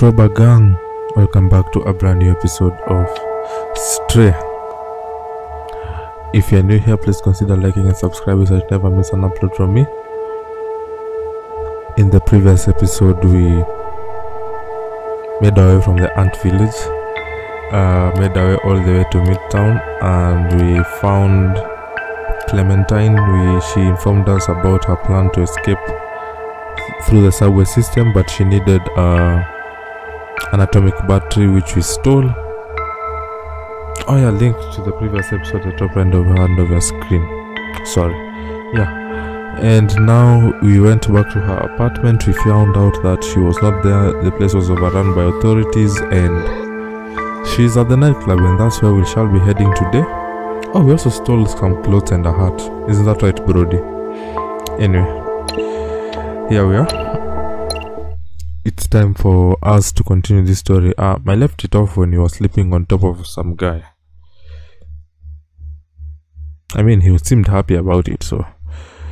Throwback Gang, welcome back to a brand new episode of Stray. If you're new here, please consider liking and subscribing so you never miss an upload from me. In the previous episode, we made our way from the ant village, uh, made our way all the way to Midtown, and we found Clementine. We she informed us about her plan to escape through the subway system, but she needed uh, an atomic battery which we stole. Oh yeah, link to the previous episode at the top end of hand of your screen. Sorry. Yeah. And now we went back to her apartment. We found out that she was not there. The place was overrun by authorities and she's at the nightclub and that's where we shall be heading today. Oh, we also stole some clothes and a hat. Isn't that right, Brodie? Anyway, here we are. It's time for us to continue this story. Uh, I left it off when he was sleeping on top of some guy. I mean, he seemed happy about it, so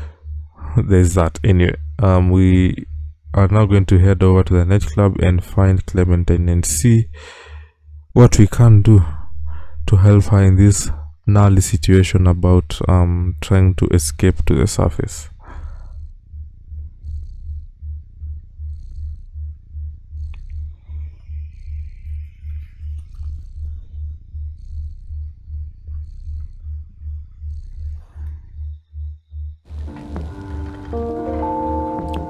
there's that. Anyway, um, we are now going to head over to the nightclub and find Clementine and see what we can do to help her in this gnarly situation about um trying to escape to the surface.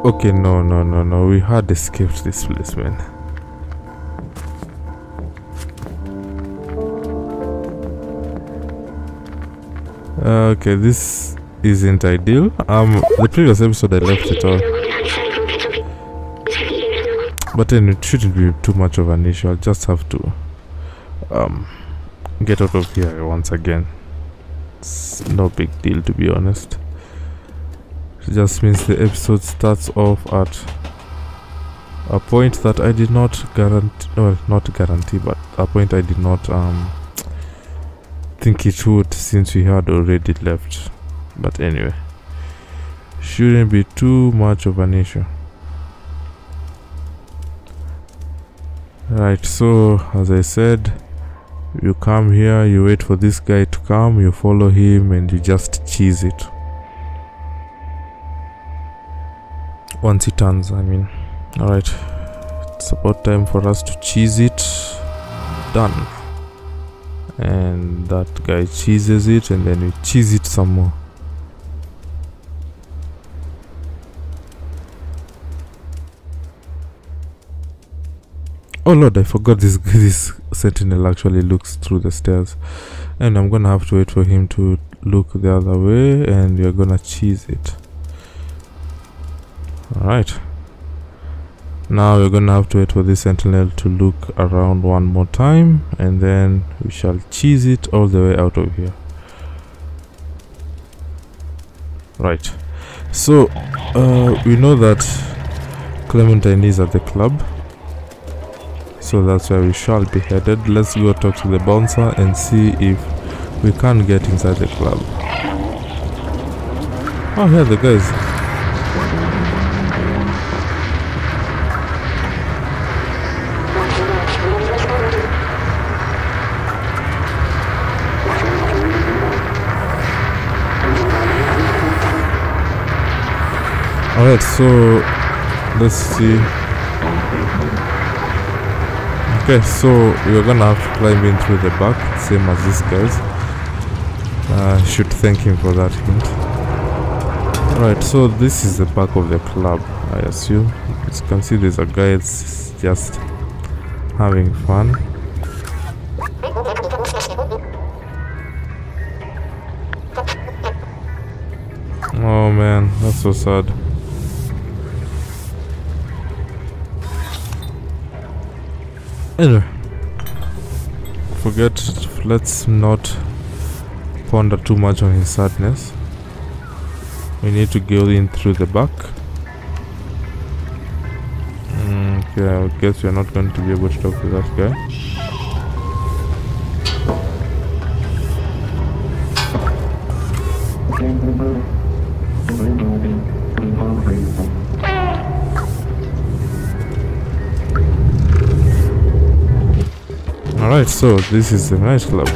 Okay, no, no, no, no. We had escaped this place, man. Okay, this isn't ideal. Um, the previous episode I left it all. But then it shouldn't be too much of an issue. I'll just have to um get out of here once again. It's no big deal to be honest. It just means the episode starts off at a point that I did not guarantee, well, not guarantee, but a point I did not um, think it would since we had already left. But anyway, shouldn't be too much of an issue. Right, so as I said, you come here, you wait for this guy to come, you follow him, and you just cheese it. Once he turns i mean. All right it's about time for us to cheese it. Done. And that guy cheeses it and then we cheese it some more. Oh lord i forgot this this sentinel actually looks through the stairs. And i'm gonna have to wait for him to look the other way and we're gonna cheese it Alright. Now we're gonna have to wait for this sentinel to look around one more time and then we shall cheese it all the way out of here. Right. So uh, we know that Clementine is at the club. So that's where we shall be headed. Let's go talk to the bouncer and see if we can get inside the club. Oh yeah, the guys. Alright, so let's see. Okay, so we're gonna have to climb in through the back, same as this guy's. I uh, should thank him for that hint. Alright, so this is the back of the club, I assume. As you can see, there's a guy that's just having fun. Oh man, that's so sad. Anyway, forget, let's not ponder too much on his sadness. We need to go in through the back. Mm, okay, I guess we're not going to be able to talk to that guy. Alright, so this is the nightclub.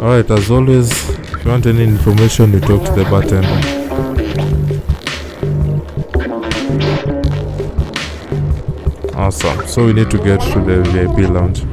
Alright, as always, if you want any information, you talk to the bartender. Awesome. So we need to get to the VIP lounge.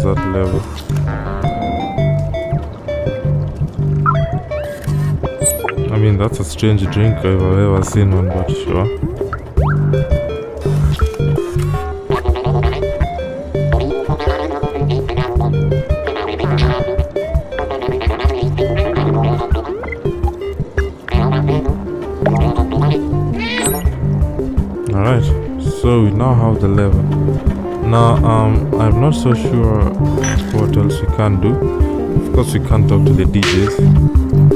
That level. I mean, that's a strange drink I've ever seen one, but sure. Alright, so we now have the level. Now, um, I'm not so sure what else we can do. Of course, we can't talk to the DJs.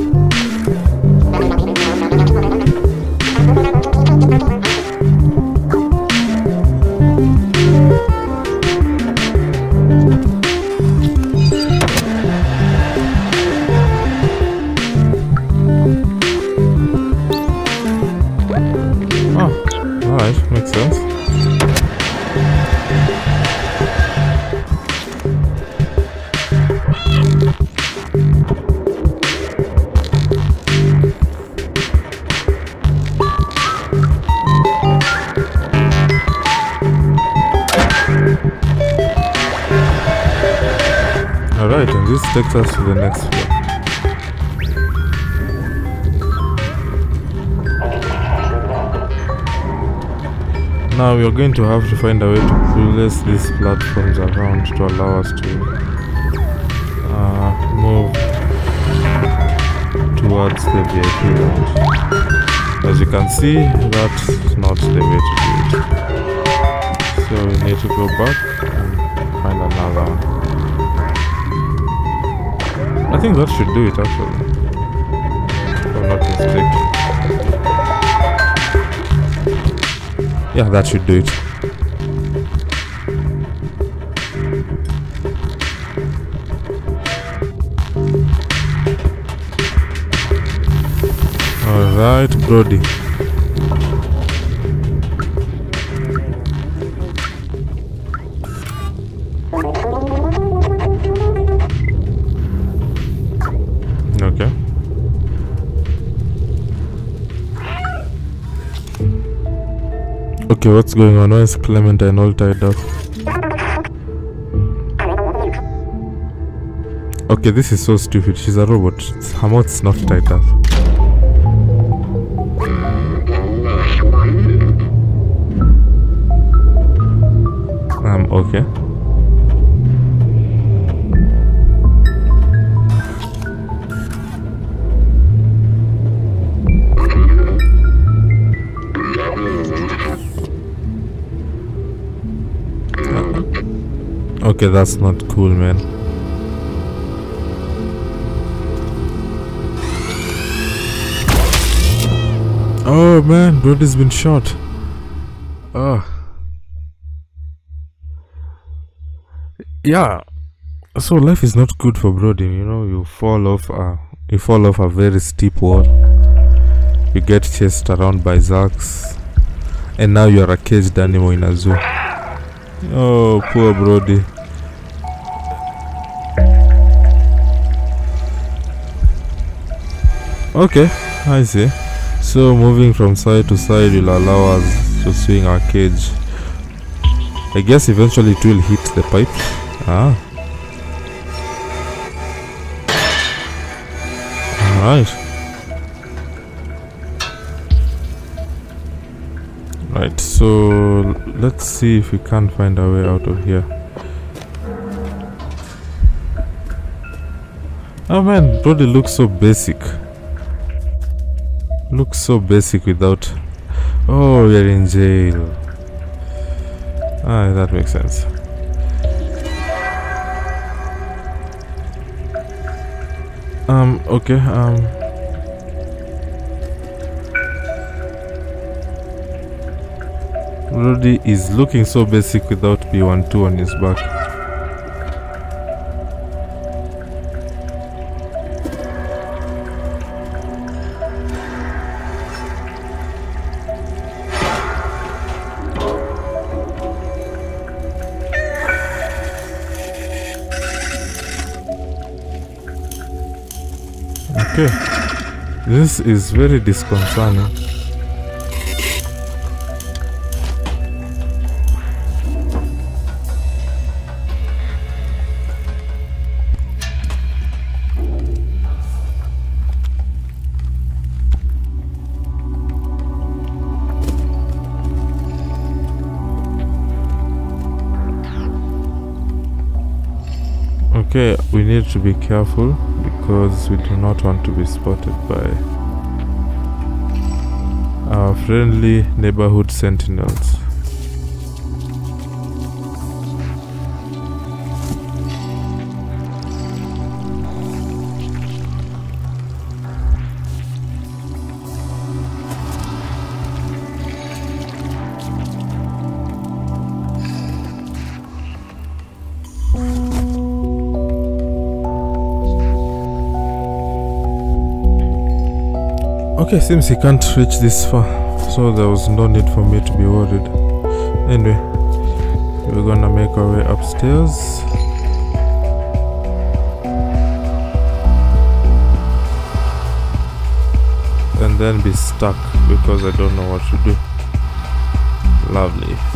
Us to the next floor. Now we are going to have to find a way to place these platforms around to allow us to uh, move towards the VIP lounge. As you can see, that's not the way to do it. So we need to go back think that should do it actually. If I'm not mistaken. Yeah, that should do it. Alright, Brodie. Okay, what's going on? Why is Clementine all tied up? Okay, this is so stupid. She's a robot. Her mouth's not tied up. Okay, that's not cool, man. Oh man, Brodie's been shot. Oh. Yeah. So life is not good for Brodie, you know, you fall off a you fall off a very steep wall. You get chased around by Zurks. And now you're a caged animal in a zoo. Oh, poor Brodie. okay i see. So moving from side to side will allow us to swing our cage. I guess eventually it will hit the pipe. Ah. All right right so let's see if we can find our way out of here. Oh man probably looks so basic. Looks so basic without. Oh, we're in jail. Ah, that makes sense. Um, okay, um. Brodie is looking so basic without B12 on his back. Okay, this is very disconcerting. Okay, we need to be careful because we do not want to be spotted by our friendly neighborhood sentinels. Okay, seems he can't reach this far, so there was no need for me to be worried. Anyway, we're gonna make our way upstairs. And then be stuck because I don't know what to do. Lovely.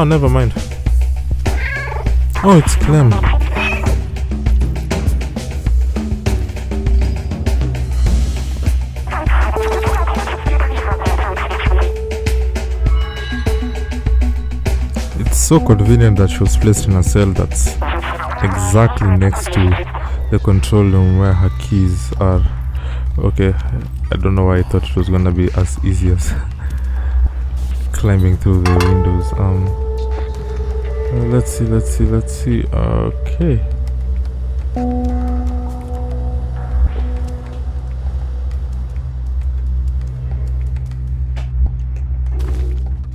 Oh, never mind. Oh, it's Clem. It's so convenient that she was placed in a cell that's exactly next to the control room where her keys are. Okay, I don't know why I thought it was gonna be as easy as climbing through the windows. Um, uh, let's see, let's see, let's see. Okay.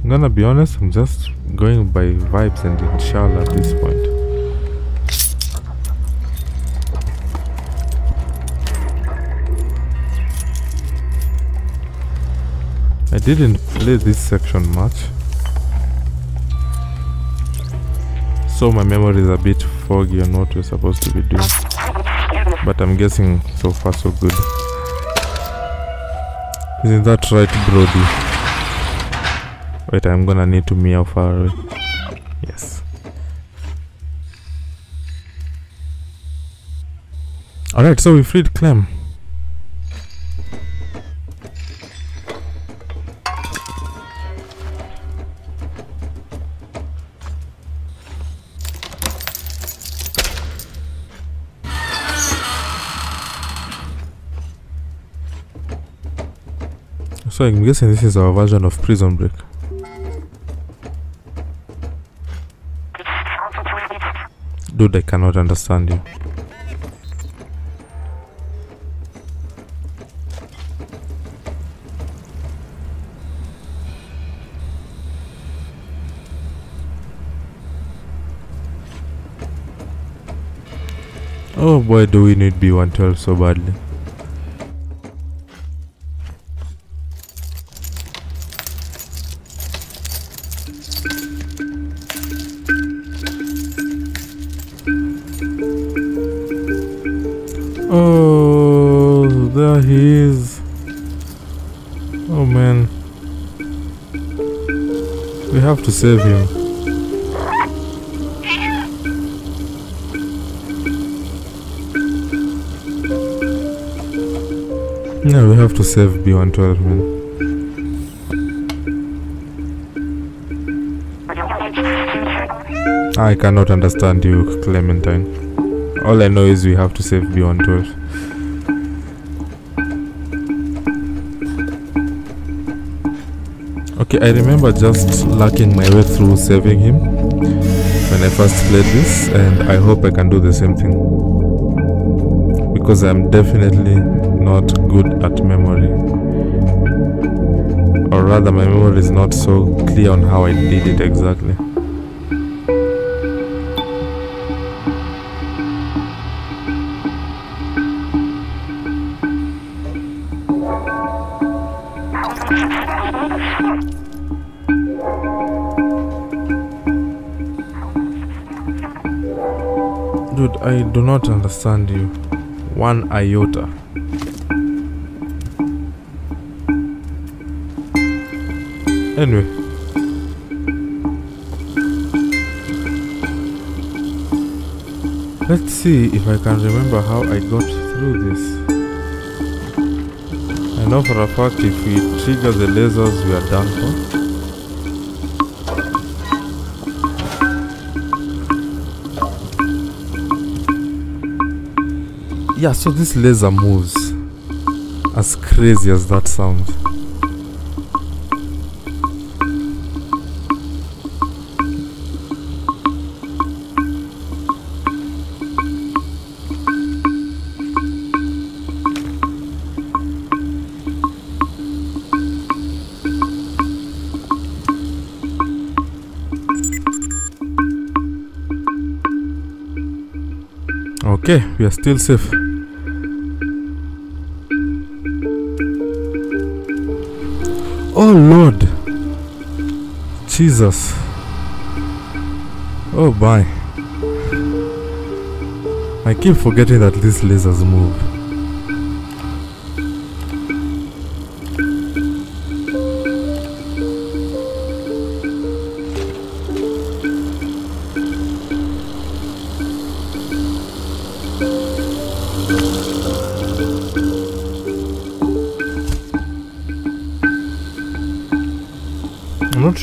I'm gonna be honest, I'm just going by vibes and inshallah at this point. I didn't play this section much. So my memory is a bit foggy on what we're supposed to be doing. But I'm guessing so far so good. Isn't that right, Brodie? Wait, I'm gonna need to meow far away. Yes. Alright, so we freed Clem. So I'm guessing this is our version of Prison Break. Dude, I cannot understand you. Oh boy, do we need B12 so badly. have to save him. Yeah, we have to save B12, man. I cannot understand you, Clementine. All I know is we have to save B12. Okay, I remember just lacking my way through saving him when I first played this, and I hope I can do the same thing. Because I'm definitely not good at memory. Or rather, my memory is not so clear on how I did it exactly. I do not understand you. One iota. Anyway. Let's see if I can remember how I got through this. I know for a fact if we trigger the lasers we are done for. Yeah, so this laser moves. As crazy as that sounds. Okay, we are still safe. Oh Lord. Jesus. Oh my. I keep forgetting that these lasers move.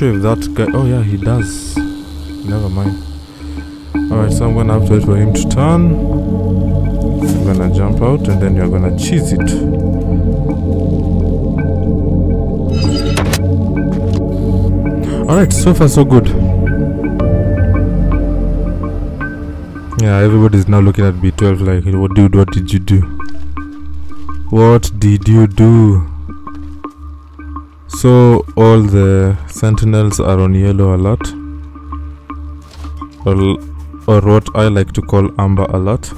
Sure if that guy. Oh yeah, he does. Never mind. Alright, so I'm gonna have to wait for him to turn. I'm gonna jump out and then you're gonna cheese it. Alright, so far so good. Yeah, everybody's now looking at B12 like, what dude, what did you do? What did you do? So all the sentinels are on yellow alert. Or, or what I like to call amber alert.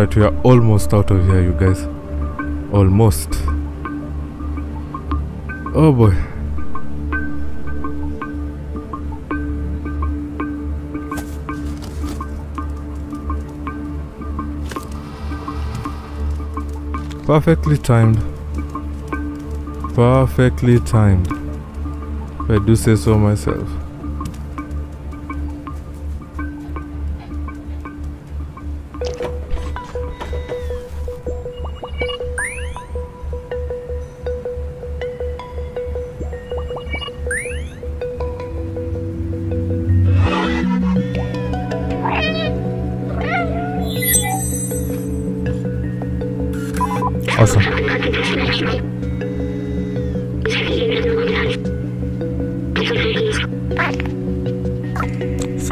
Alright, we are almost out of here, you guys. Almost. Oh boy. Perfectly timed. Perfectly timed. If I do say so myself.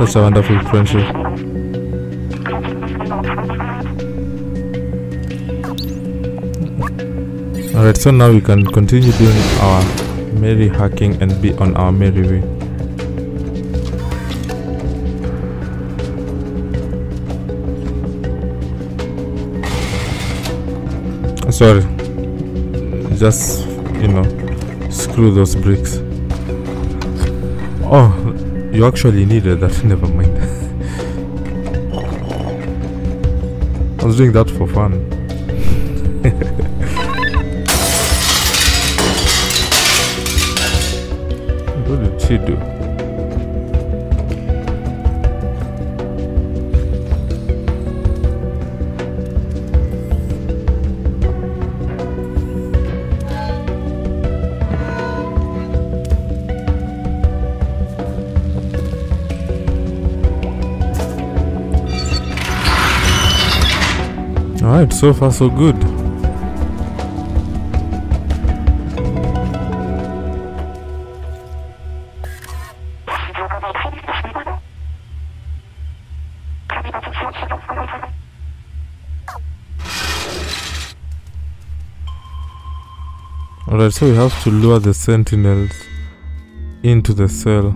Such a wonderful friendship. Alright, so now we can continue doing our merry hacking and be on our merry way. Sorry. Just, you know, screw those bricks. Oh, you actually needed that. Never mind. I was doing that for fun. what did she do? Alright, so far so good. Alright, so we have to lure the sentinels into the cell.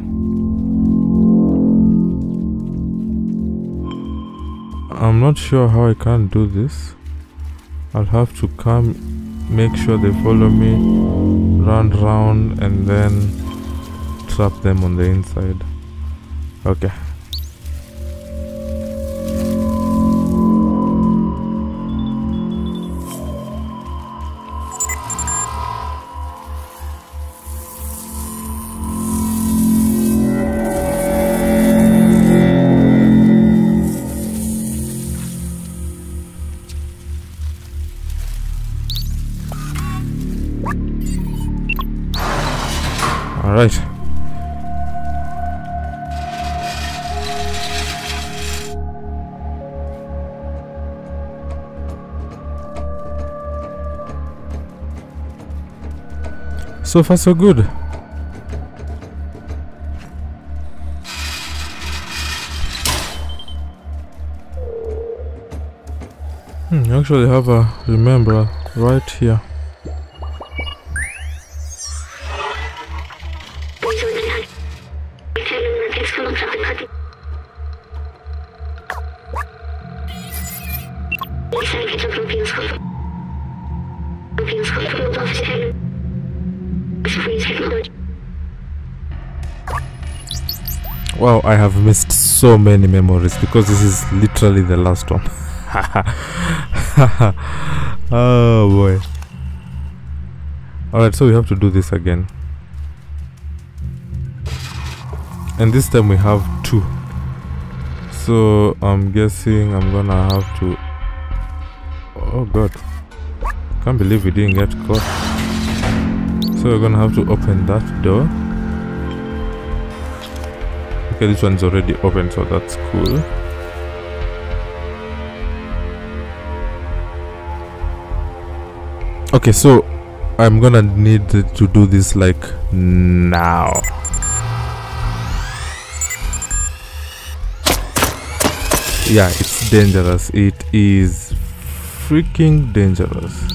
I'm not sure how I can do this. I'll have to come, make sure they follow me, run round, and then trap them on the inside. Okay. So far, so good. Hmm, you actually have a remember right here. So many memories because this is literally the last one. oh boy. Alright, so we have to do this again. And this time we have two. So I'm guessing I'm gonna have to. Oh god. Can't believe we didn't get caught. So we're gonna have to open that door. Okay, this one's already open, so that's cool. Okay, so I'm gonna need to do this like now. Yeah, it's dangerous. It is freaking dangerous.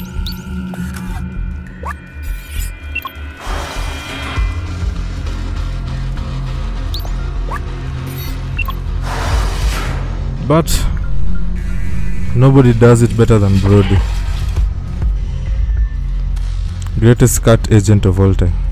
But nobody does it better than Brodie. Greatest cat agent of all time.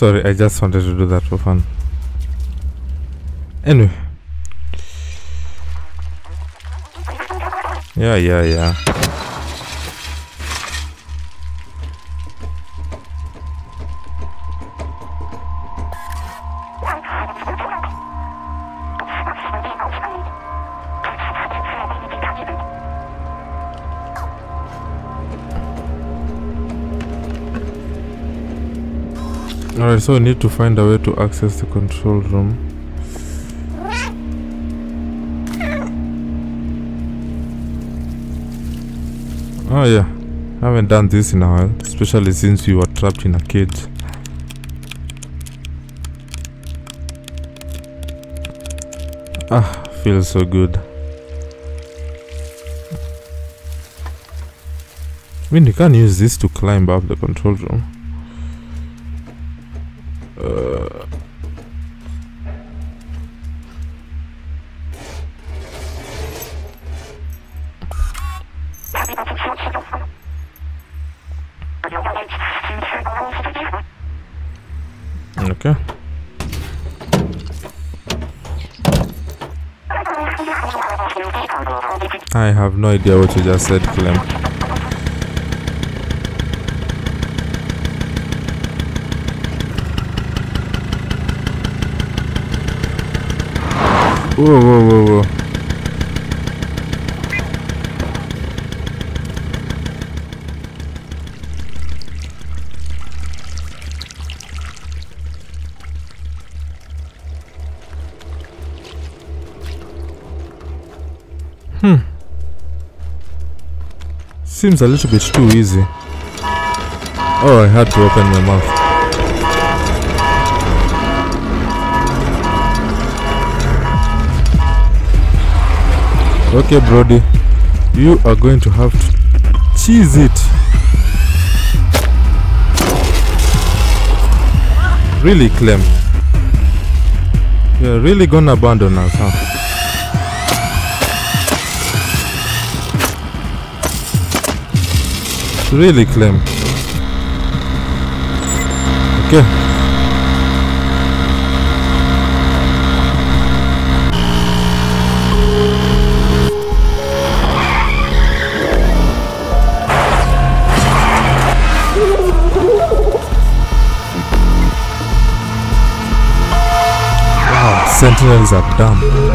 Sorry, I just wanted to do that for fun. Anyway. Yeah, yeah, yeah. Alright, so we need to find a way to access the control room. Oh yeah, I haven't done this in a while, especially since we were trapped in a cage. Ah, feels so good. I mean, you can use this to climb up the control room. Idea what you just said, Clem. Whoa, whoa, whoa, Seems a little bit too easy. Oh, I had to open my mouth. Okay, Brodie. You are going to have to cheese it. Really, Clem? You're really gonna abandon us, huh? Really, Clem? Okay. Wow, sentinels are dumb.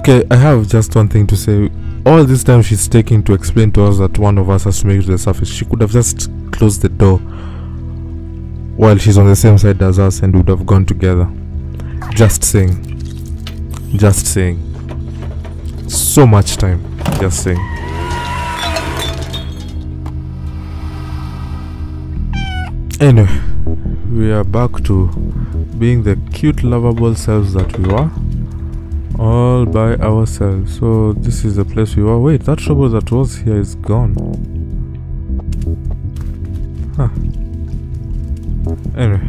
Okay, I have just one thing to say. All this time she's taking to explain to us that one of us has to make it to the surface. She could have just closed the door while she's on the same side as us and would have gone together. Just saying. Just saying. So much time. Just saying. Anyway, we are back to being the cute, lovable selves that we were. All by ourselves. So, this is the place we were. Wait, that trouble that was here is gone. Huh. Anyway,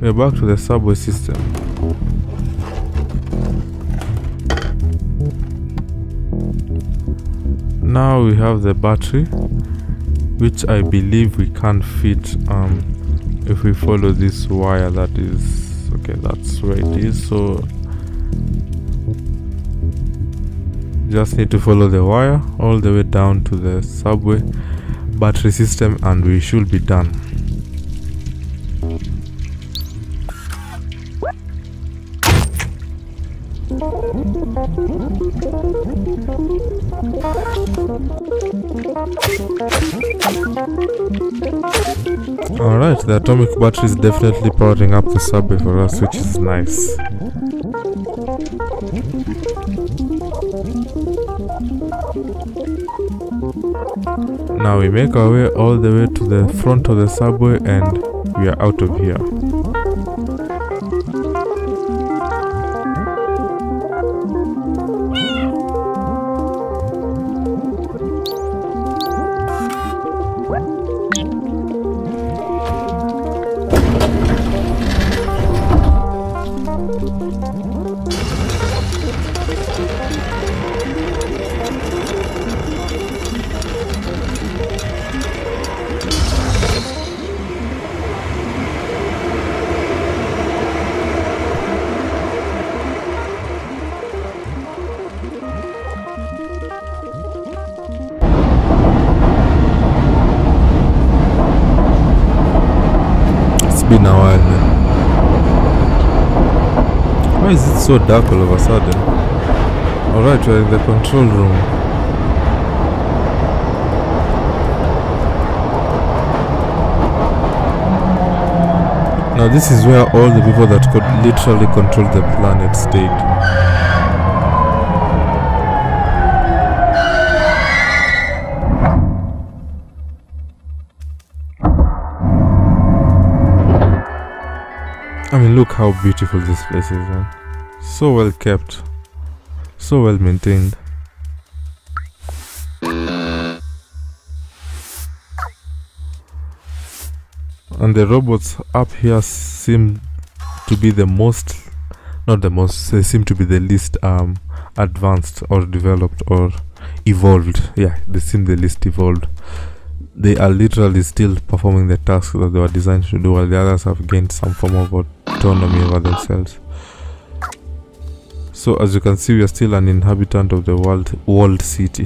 we're back to the subway system. Now we have the battery, which I believe we can fit um, if we follow this wire that is okay that's where it is so just need to follow the wire all the way down to the subway battery system and we should be done Alright, the atomic battery is definitely powering up the subway for us, which is nice. Now we make our way all the way to the front of the subway and we are out of here. So dark all of a sudden. Alright, we're in the control room. Now this is where all the people that could literally control the planet stayed. I mean, look how beautiful this place is, man. So well kept, so well maintained. And the robots up here seem to be the most, not the most, they seem to be the least um, advanced or developed or evolved. Yeah, they seem the least evolved they are literally still performing the tasks that they were designed to do while the others have gained some form of autonomy over themselves so as you can see we are still an inhabitant of the world world city.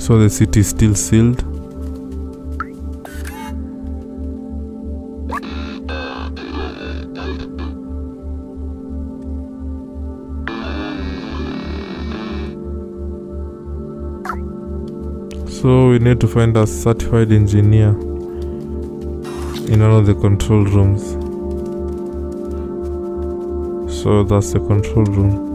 So the city is still sealed need to find a certified engineer in one of the control rooms. So that's the control room.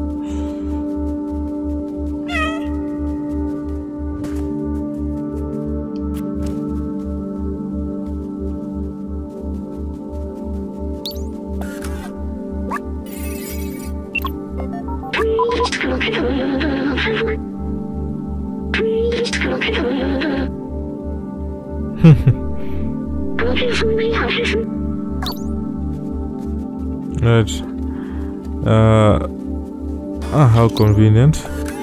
Convenient.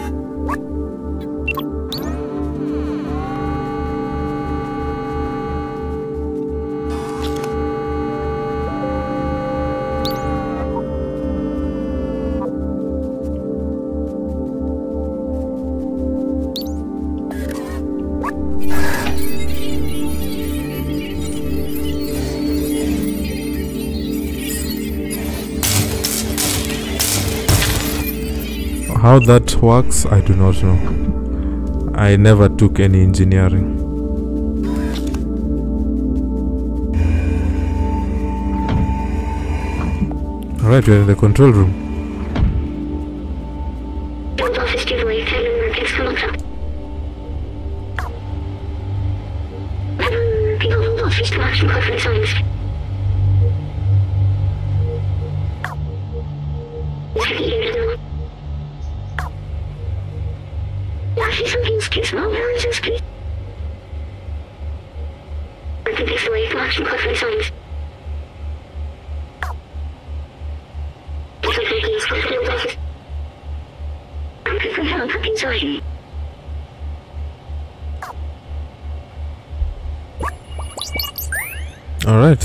How that works, I do not know. I never took any engineering. Alright, we're in the control room.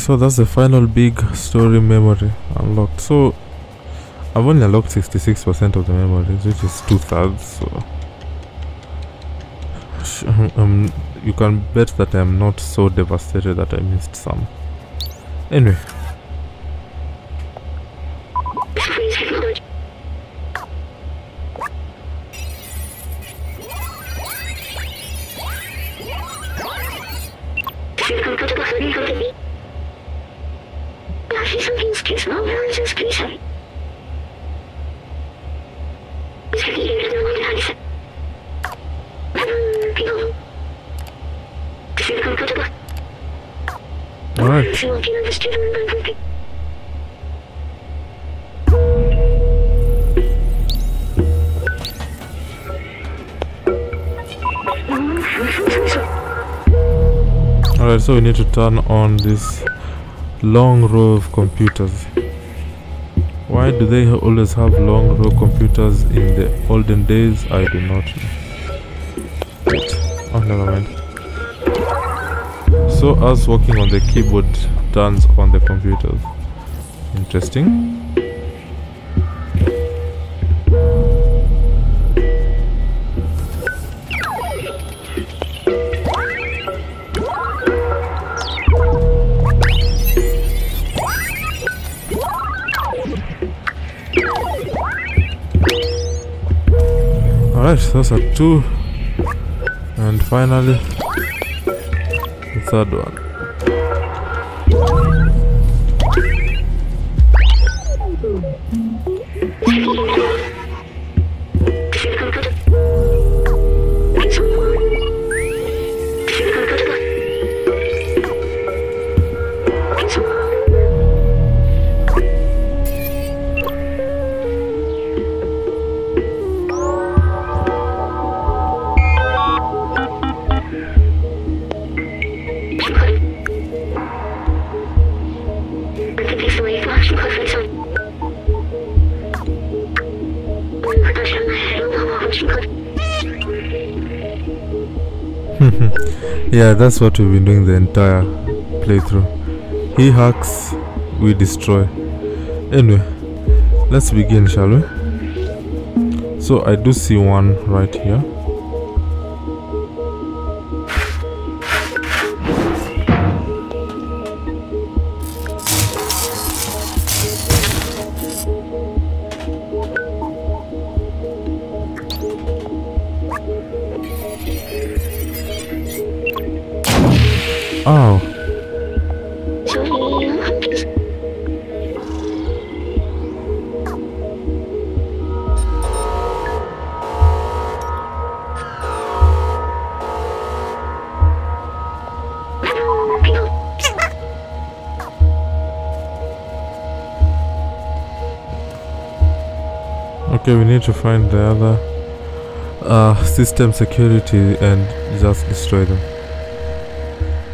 So that's the final big story memory unlocked. So I've only unlocked 66% of the memories, which is two thirds. So um, you can bet that I'm not so devastated that I missed some. Anyway. Alright, so we need to turn on this long row of computers. Why do they always have long row computers in the olden days? I do not know. Oh, never mind. So us working on the keyboard turns on the computers. Interesting. Alright, those are two. And finally, the third one. Yeah, that's what we've been doing the entire playthrough. He hacks, we destroy. Anyway, let's begin, shall we? So I do see one right here. Okay, we need to find the other uh, system security and just destroy them.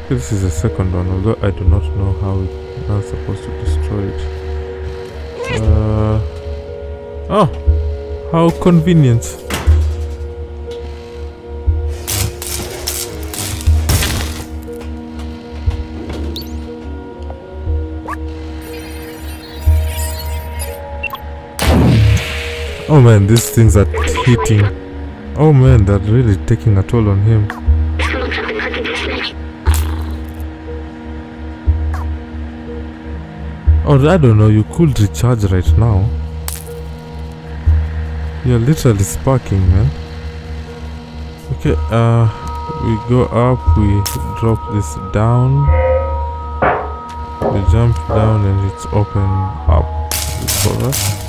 Okay, This is the second one, although I do not know how we are supposed to destroy it. Uh, oh, how convenient. Oh man, these things are hitting. Oh man, they're really taking a toll on him. Or I don't know, you could recharge right now. You're literally sparking, man. Okay, uh, we go up, we drop this down. We jump down and it's open up for us.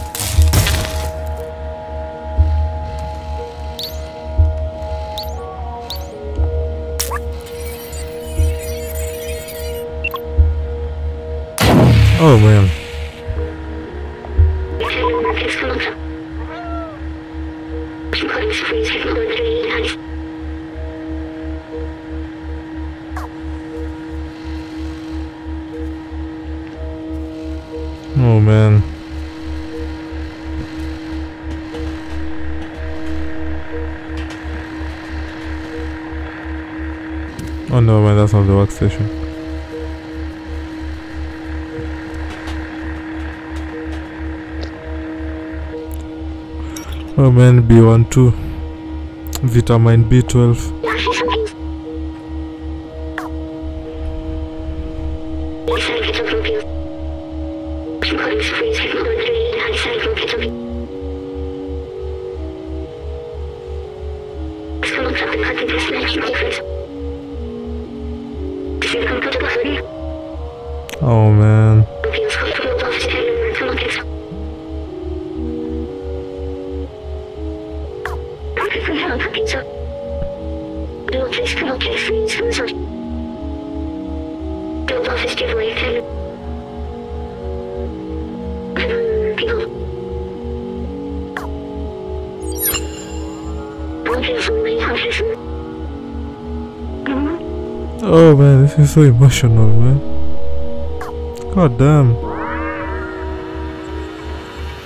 Oh man. Oh man. Oh no man, that's not the workstation. Oh man, B12 Vitamin B12 so emotional, man. God damn.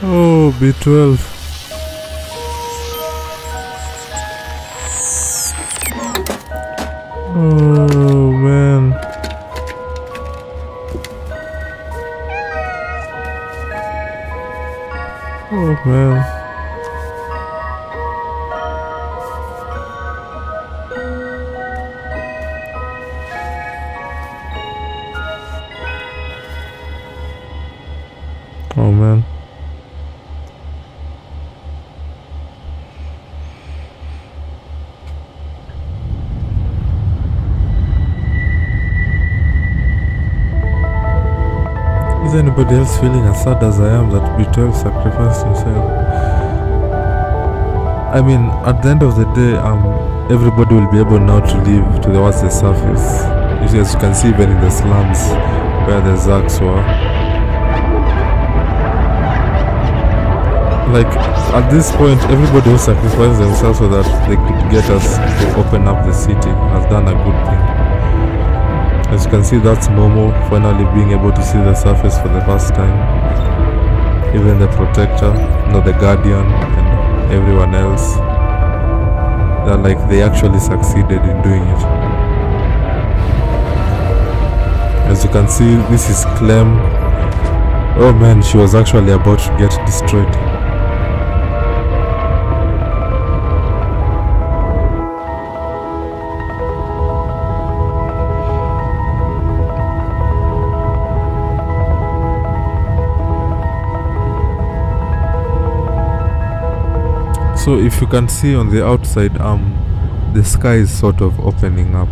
Oh, B12. Oh man. Is anybody else feeling as sad as I am that B12 sacrificed himself? I mean, at the end of the day, um, everybody will be able now to live towards the surface. As you can see, even in the slums where the Zurks were. Like, at this point, everybody who sacrificed themselves so that they could get us to open up the city has done a good thing. As you can see, that's Momo finally being able to see the surface for the first time. Even the Protector, not the Guardian, and everyone else. They're like, they actually succeeded in doing it. As you can see, this is Clem. Oh man, she was actually about to get destroyed. So if you can see on the outside um the sky is sort of opening up.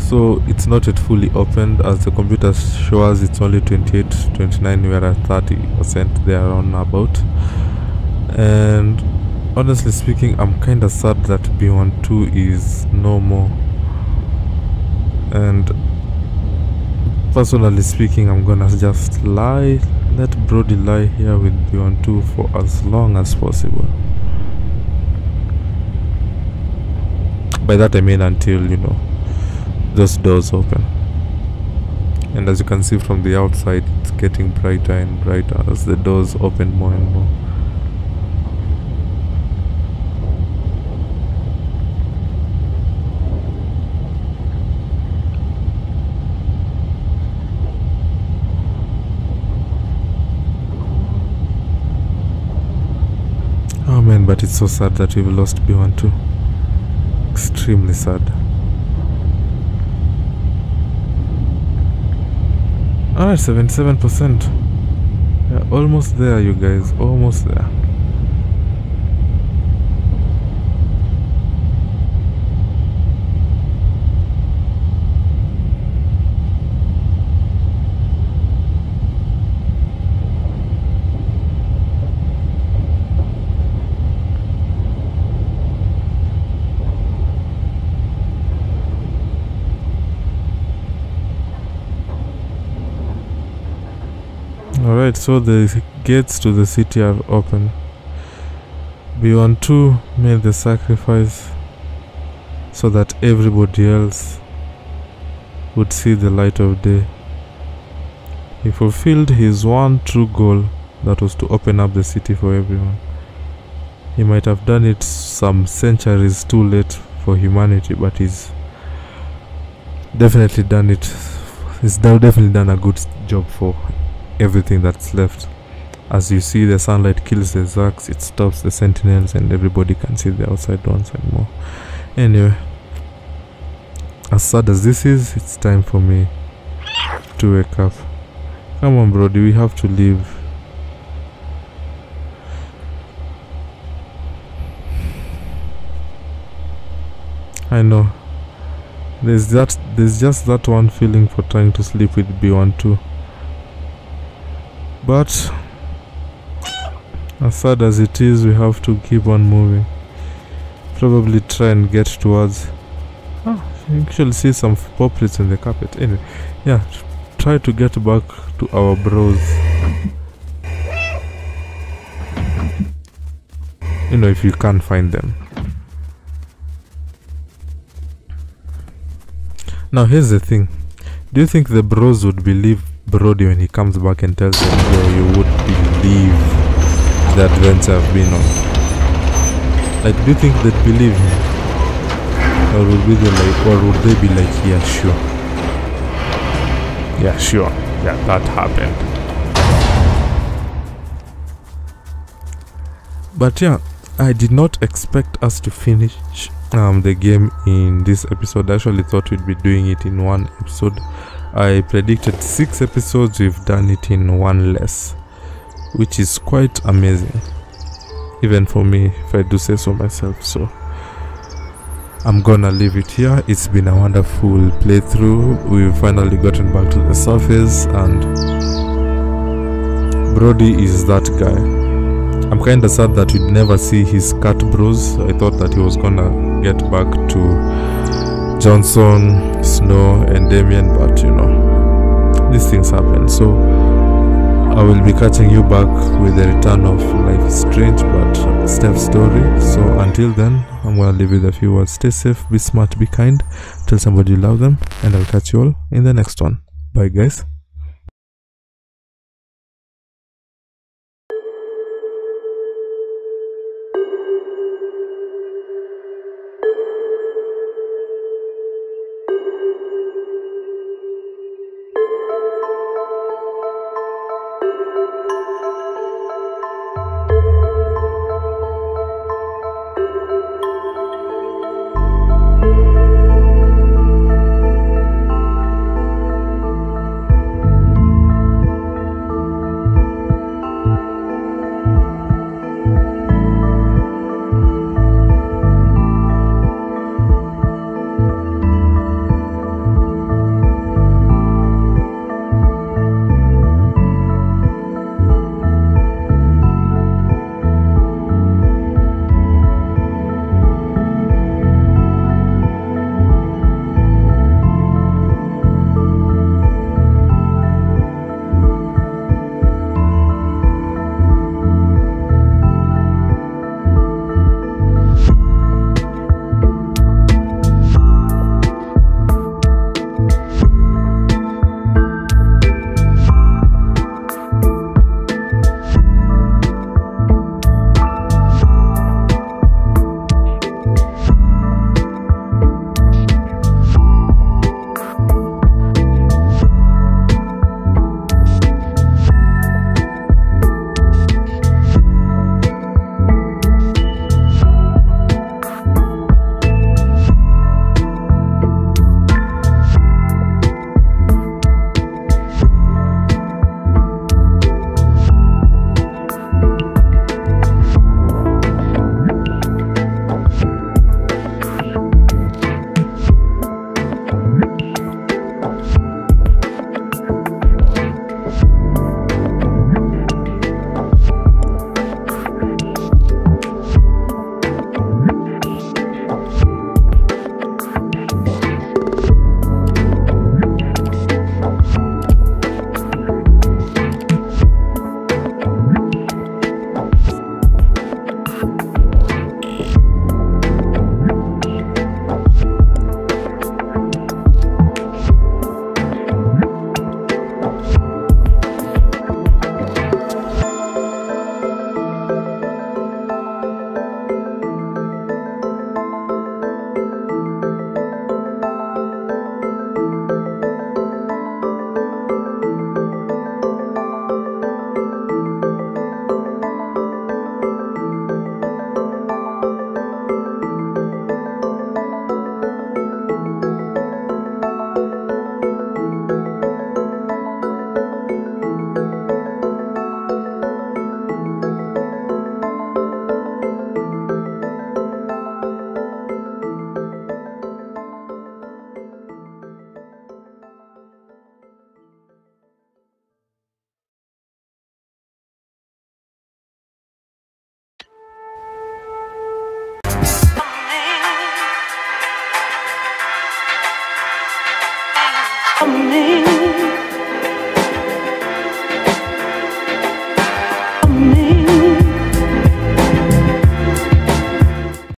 So it's not yet fully opened. As the computer shows it's only 28 29 we're at 30 percent there on about and honestly speaking i'm kind of sad that b12 is no more. And personally speaking i'm gonna just lie let Brodie lie here with b12 for as long as possible by that i mean until you know those doors open and as you can see from the outside it's getting brighter and brighter as the doors open more and more Oh man, but it's so sad that we've lost B12. Extremely sad. Alright, 77%. Yeah, almost there, you guys. Almost there. So the gates to the city are open. B12 made the sacrifice so that everybody else would see the light of day. He fulfilled his one true goal that was to open up the city for everyone. He might have done it some centuries too late for humanity, but he's definitely done it. He's definitely done a good job for everything that's left. As you see, the sunlight kills the Zurks, it stops the sentinels, and everybody can see the outside ones anymore. Anyway, as sad as this is, it's time for me to wake up. Come on, Brodie, we have to leave. I know. There's that. There's just that one feeling for trying to sleep with B12. But as sad as it is, we have to keep on moving. Probably try and get towards. Ah, you actually see some poplets in the carpet. Anyway, yeah, try to get back to our bros. You know, if you can't find them. Now, here's the thing. Do you think the bros would believe Brodie when he comes back and tells them, yo, you would believe the adventure I've been on? Like, do you think they'd believe him? Or would be they like, or would they be like, yeah, sure. Yeah, sure. Yeah, that happened. But yeah, I did not expect us to finish um, the game in this episode. I actually thought we'd be doing it in one episode. I predicted six episodes, we've done it in one less, which is quite amazing, even for me, if I do say so myself. So, I'm gonna leave it here. It's been a wonderful playthrough. We've finally gotten back to the surface, and Brodie is that guy. I'm kinda sad that we'd never see his cat bros. I thought that he was gonna get back to Johnson, Snow, and Damien, but you know, these things happen. So I will be catching you back with the return of Life is Strange but Steph's story. So until then, I'm gonna leave you with a few words. Stay safe, be smart, be kind, tell somebody you love them, and I'll catch you all in the next one. Bye, guys.